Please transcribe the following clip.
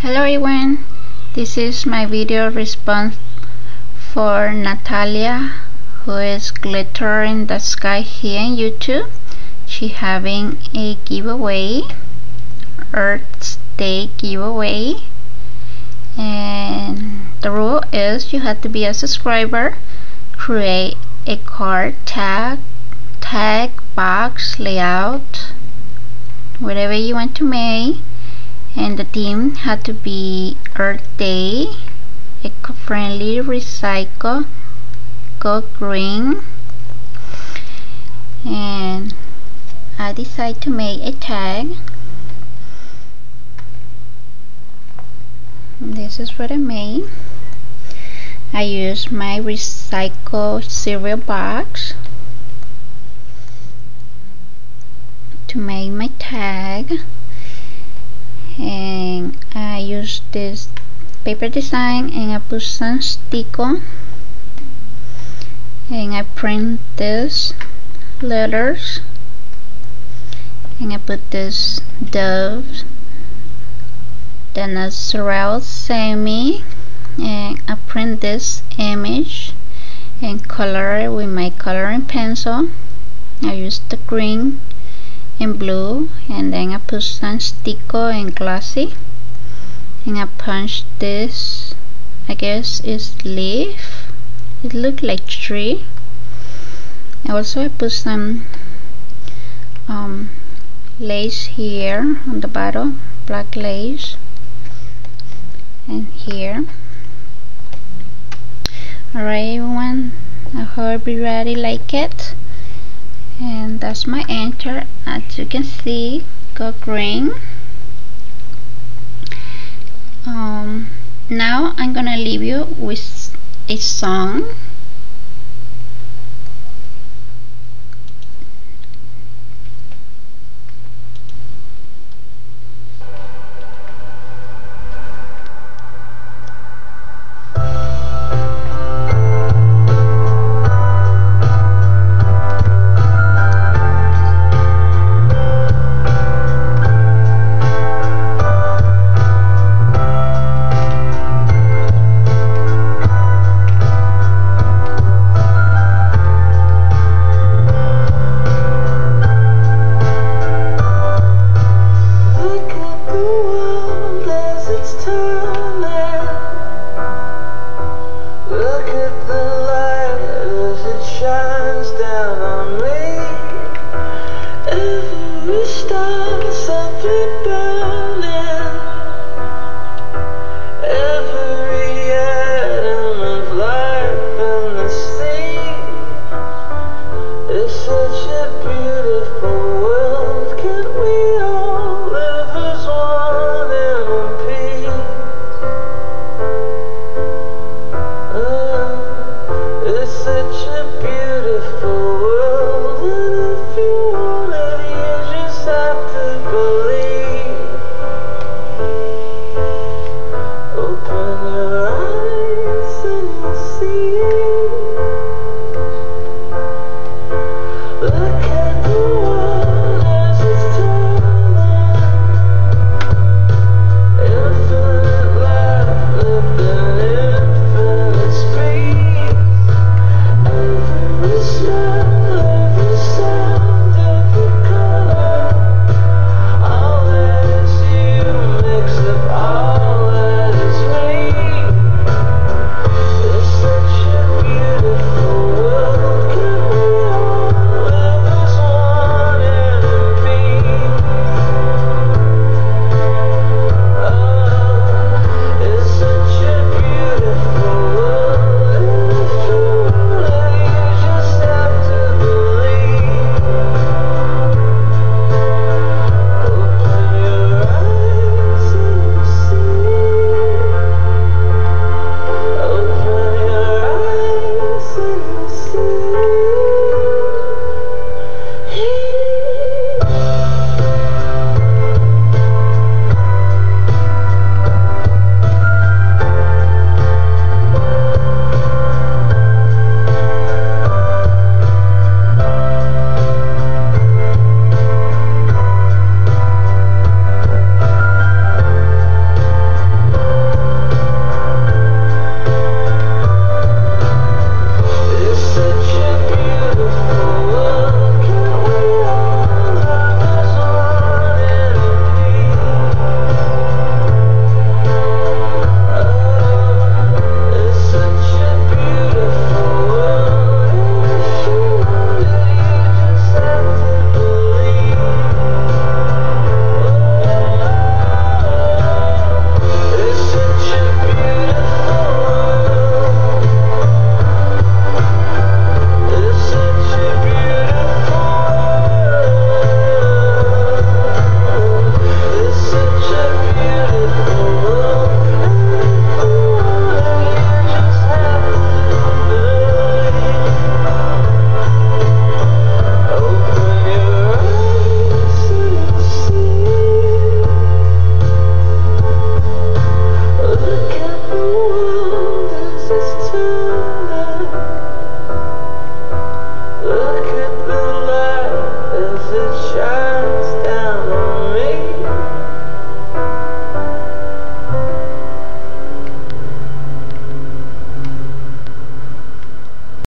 Hello everyone, this is my video response for Natalia who is Glitteringthesky here in YouTube. She having a giveaway, Earth Day giveaway. And the rule is you have to be a subscriber, create a card tag, tag, box, layout, whatever you want to make and the theme had to be Earth Day, eco-friendly, recycle, go green, and I decided to make a tag. This is what I made. I used my recycle cereal box to make my tag use this paper design and I put some sticker. And I print this letters. And I put this dove then a Sorrel semi. And I print this image and color it with my coloring pencil. I use the green and blue. And then I put some sticker and glossy and I punch this I guess is leaf. It look like tree. Also I put some um, lace here on the bottom black lace and here. Alright everyone. I hope you really like it. And that's my enter as you can see got green um, now I'm gonna leave you with a song Bird